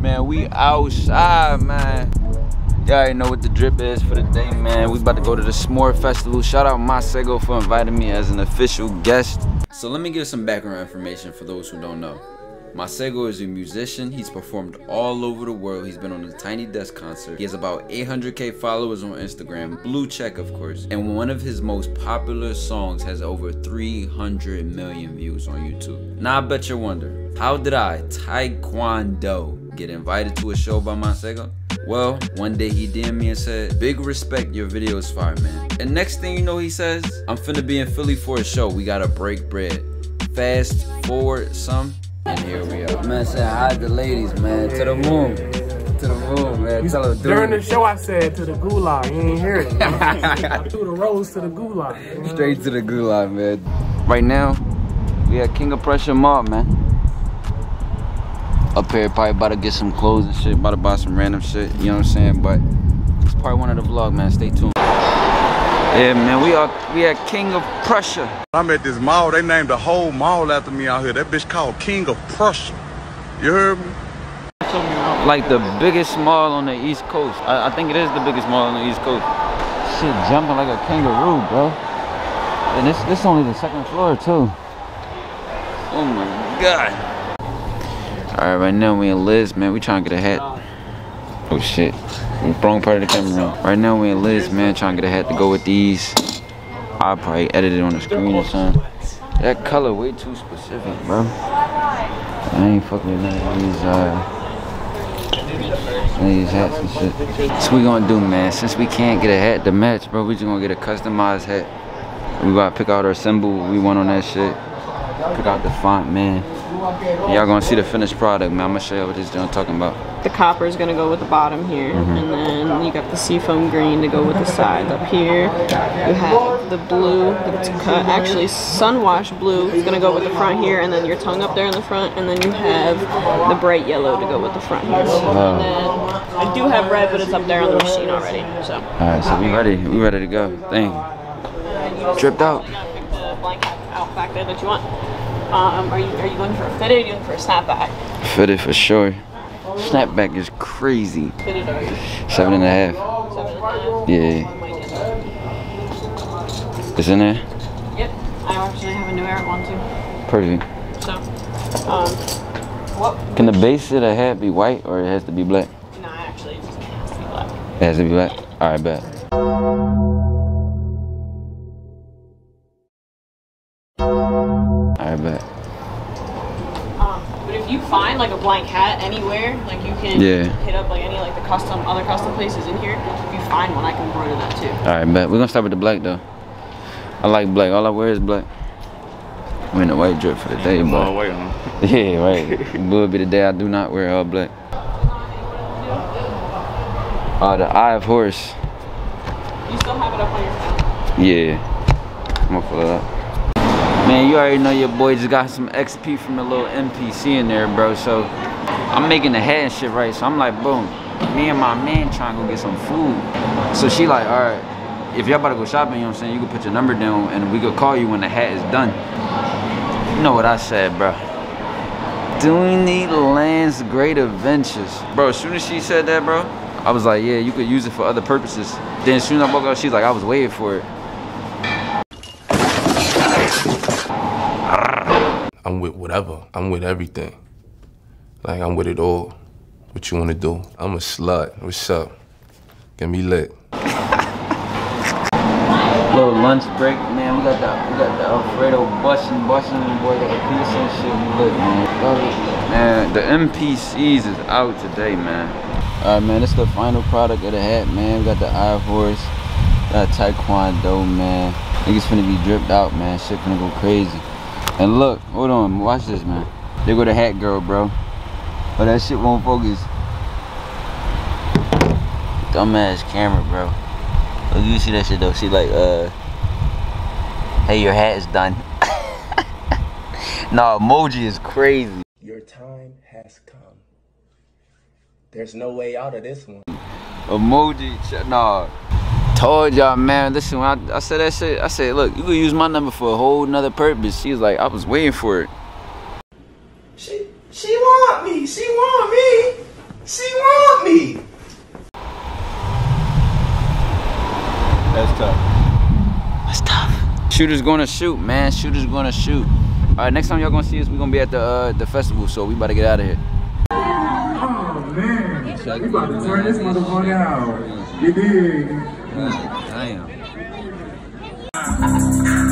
Man, we outside, man. Y'all already know what the drip is for the day, man. We about to go to the S'more Festival. Shout out Masego for inviting me as an official guest. So let me give some background information for those who don't know. Masego is a musician. He's performed all over the world. He's been on the Tiny Desk concert. He has about 800k followers on Instagram. Blue check, of course. And one of his most popular songs has over 300 million views on YouTube. Now I bet you wonder, how did I, TyKwonDoe, get invited to a show by Masego? Well, one day he DM'd me and said, Big respect, your video is fire, man. And next thing you know, he says, I'm finna be in Philly for a show. We gotta break bread. Fast forward some, and here we are. Man, say hi to the ladies, man. To the moon. To the moon, man. Tell her, During the show, I said to the gulag. You ain't hear it. I threw the rose to the gulag. Straight to the gulag, man. Right now, we at King of Prussia Mall, man. Up here, probably about to get some clothes and shit. About to buy some random shit, you know what I'm saying? But it's part one of the vlog, man. Stay tuned. Yeah, man, we are we at King of Prussia. I'm at this mall. They named the whole mall after me out here. That bitch called King of Prussia. You heard me? Like the biggest mall on the East Coast. I, I think it is the biggest mall on the East Coast. Shit jumping like a kangaroo, bro. And this this only the second floor too. Oh my god. Alright, right now we in Lids, man. We trying to get a hat. Oh shit. Wrong part of the camera. Right now we in Lids, man, trying to get a hat to go with these. I'll probably edit it on the screen or something. That color way too specific, bro. I ain't fucking with none of these uh these hats and shit. So we gonna do, man. Since we can't get a hat to match, bro, we just gonna get a customized hat. We gotta pick out our symbol we want on that shit. Pick out the font, man. Y'all gonna see the finished product, man. I'm gonna show you what this joint talking about. The copper is gonna go with the bottom here, mm-hmm. and then you got the seafoam green to go with the sides up here. You have the blue that's cut, uh, actually sunwash blue is gonna go with the front here, and then your tongue up there in the front, and then you have the bright yellow to go with the front here. And then I do have red, but it's up there on the machine already. So. Alright, so we ready. We ready to go. You. Dripped out. Out back there that you want. Um, are you are you going for a fitted? Or are you going for a snapback? Fitted for sure. Snapback is crazy. Fitted Seven and a half. seven and a half? Yeah. One might get that. It's in there? Yep. I actually have a new Eric one too. Perfect. So, um, what? Can the base of the hat be white or it has to be black? No, actually, it has to be black. It has to be black? Alright, bet. Can Yeah. hit up like any like the custom other custom places in here. If you find one, I can embroider that too. Alright, bet. We're gonna start with the black though. I like black. All I wear is black. I'm in the white drip for the day, but wait on. yeah, right. It will be the day I do not wear all black. Uh, the Eye of Horus. You still have it up on your phone. Yeah. I'm gonna pull it up. Man, you already know your boy just got some XP from a little NPC in there, bro. So I'm making the hat and shit right. So I'm like, boom. Me and my man trying to go get some food. So she like, all right, if y'all about to go shopping, you know what I'm saying? You can put your number down and we could call you when the hat is done. You know what I said, bro. Doing the land's great adventures. Bro, as soon as she said that, bro, I was like, yeah, you could use it for other purposes. Then as soon as I woke up, she's like, I was waiting for it. I'm with whatever. I'm with everything. Like I'm with it all. What you wanna do? I'm a slut. What's up? Get me lit. Little lunch break, man. We got the we got the Alfredo busting, busting, boy. The pizza and shit. Lit, man. Man, the NPCs is out today, man. All right, man. Is the final product of the hat, man. We got the Eye Horus, got TyKwonDoe, man. Niggas finna be dripped out, man. Shit finna go crazy. And look, hold on, watch this, man. There go the hat girl, bro. But that shit won't focus. Dumbass camera, bro. Look, you see that shit though. She like, uh, hey, your hat is done. nah, emoji is crazy. Your time has come. There's no way out of this one. Emoji, ch- nah. Told y'all, man. Listen, when I, I said that shit, I said, look, you could use my number for a whole nother purpose. She was like, I was waiting for it. She want me. She want me. She want me. That's tough. That's tough. Shooter's gonna shoot, man. Shooter's gonna shoot. All right, next time y'all gonna see us, we gonna be at the uh, the festival, so we about to get out of here. Oh man, we about to turn this motherfucker out. You dig? Damn.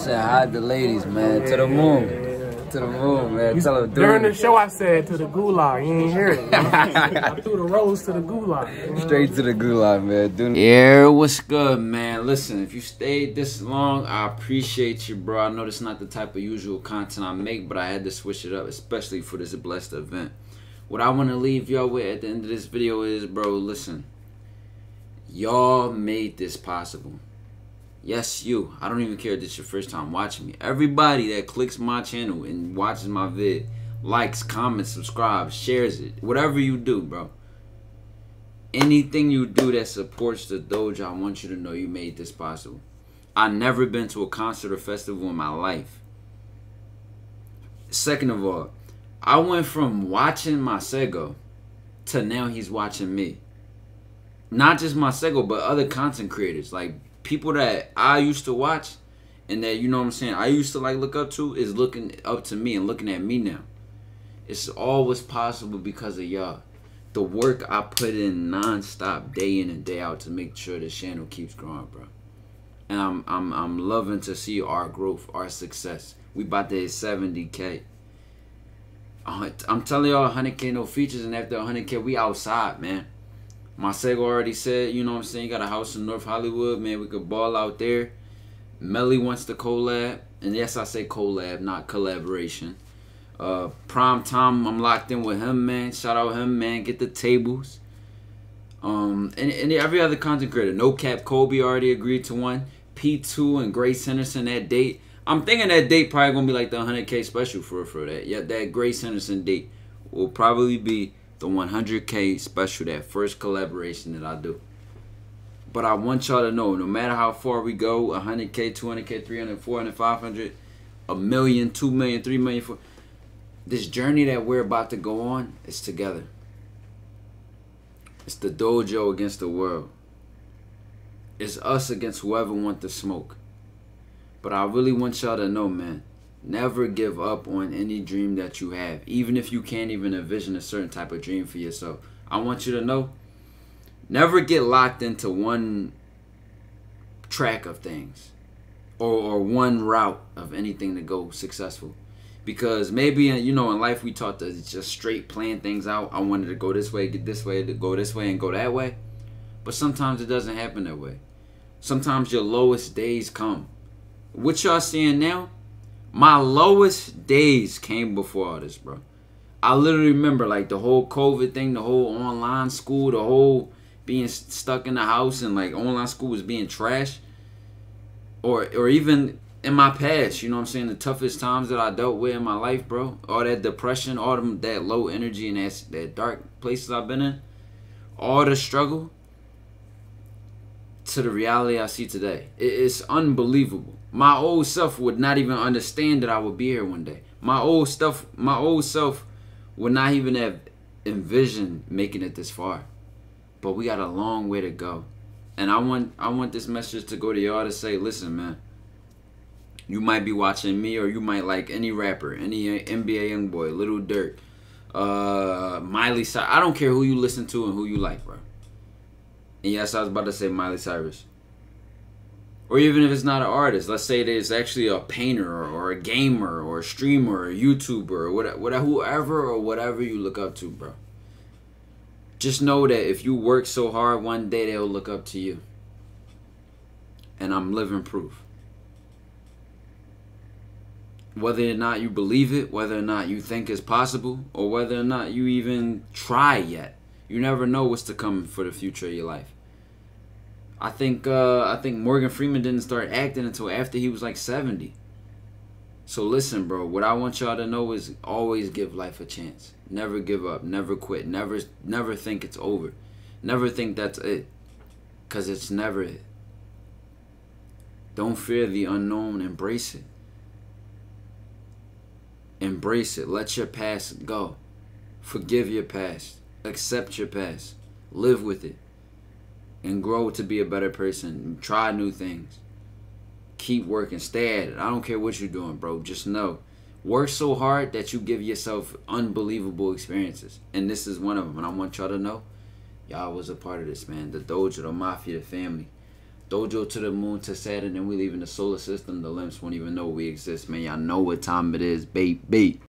Man, say hi the ladies, man. To the moon. To the moon, man. Tell them, During the show, I said to the gulag. You ain't hear it. I threw the rose to the gulag. you know? Straight to the gulag, man. Dude. Yeah, what's good, man? Listen, if you stayed this long, I appreciate you, bro. I know this is not the type of usual content I make, but I had to switch it up, especially for this blessed event. What I want to leave y'all with at the end of this video is, bro, listen. Y'all made this possible. Yes, you. I don't even care if this is your first time watching me. Everybody that clicks my channel and watches my vid, likes, comments, subscribes, shares it, whatever you do, bro. Anything you do that supports the dojo, I want you to know you made this possible. I've never been to a concert or festival in my life. Second of all, I went from watching Masego to now he's watching me. Not just Masego, but other content creators. Like people that I used to watch and that you know what I'm saying, I used to like look up to is looking up to me and looking at me now. It's always possible because of y'all. The work I put in nonstop, day in and day out, to make sure the channel keeps growing, bro. And I'm I'm I'm loving to see our growth, our success. We about to hit 70k. Uh, I'm telling y'all, 100k no features, and after 100k, we outside, man. Masego already said, you know what I'm saying, got a house in North Hollywood, man. We could ball out there. Melly wants to collab, and yes, I say collab, not collaboration. Uh, prime time, I'm locked in with him, man. Shout out him, man. Get the tables. Um, and, and every other content creator. No Cap Kobe already agreed to one. P2 and Grace Henderson that date. I'm thinking that date probably gonna be like the 100k special for for that. Yeah, that Grace Henderson date will probably be the 100k special. That first collaboration that I do. But I want y'all to know, no matter how far we go, 100k, 200k, 300, 400, 500, a million, two million, three million, four. This journey that we're about to go on is together. It's the dojo against the world. It's us against whoever want the smoke. But I really want y'all to know, man, never give up on any dream that you have, even if you can't even envision a certain type of dream for yourself. I want you to know, never get locked into one track of things or, or one route of anything to go successful. Because maybe, uh, you know, in life we taught to just straight plan things out. I wanted to go this way, get this way, to go this way, and go that way. But sometimes it doesn't happen that way. Sometimes your lowest days come. What y'all seeing now, my lowest days came before all this, bro. I literally remember like the whole COVID thing, the whole online school, the whole being stuck in the house and like online school was being trash. Or or even in my past, you know what I'm saying, the toughest times that I dealt with in my life, bro. All that depression, all them, that low energy and that, that dark places I've been in. All the struggle to the reality I see today. it's unbelievable. My old self would not even understand that I would be here one day. My old stuff, my old self would not even have envisioned making it this far. But we got a long way to go. And I want I want this message to go to y'all to say, listen, man. You might be watching me or you might like any rapper, any NBA young boy, Lil Durk, uh Miley Cyrus. I don't care who you listen to and who you like, bro. And yes, I was about to say Miley Cyrus. Or even if it's not an artist, let's say it is actually a painter or, a gamer or a streamer or a YouTuber or whatever, whatever, whoever or whatever you look up to, bro. Just know that if you work so hard, one day they'll look up to you. And I'm living proof. Whether or not you believe it, whether or not you think it's possible, or whether or not you even try yet you never know what's to come for the future of your life. I think uh, I think Morgan Freeman didn't start acting until after he was like 70. So listen, bro, what I want y'all to know is always give life a chance. Never give up, never quit, never never think it's over. Never think that's it. Cuz it's never it. Don't fear the unknown, embrace it. Embrace it. Let your past go. Forgive your past accept your past, live with it, and grow to be a better person. Try new things. Keep working, stay at it. I don't care what you're doing, bro. Just know. Work so hard that you give yourself unbelievable experiences. And this is one of them. And I want y'all to know, y'all was a part of this, man. The dojo, the mafia, the family. Dojo to the moon to Saturn, and we leaving the solar system. The limps won't even know we exist, man. Y'all know what time it is, baby.